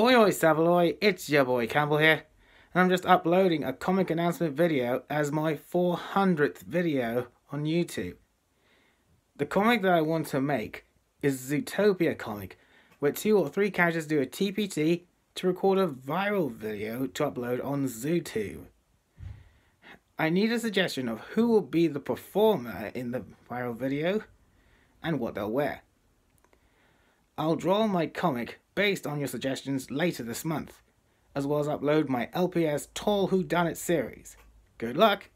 Oi oi Savaloy, it's your boy Campbell here, and I'm just uploading a comic announcement video as my 400th video on YouTube. The comic that I want to make is Zootopia comic, where two or three characters do a TPT to record a viral video to upload on ZooTube. I need a suggestion of who will be the performer in the viral video and what they'll wear. I'll draw my comic based on your suggestions later this month, as well as upload my LPS Tall Who Done It series. Good luck!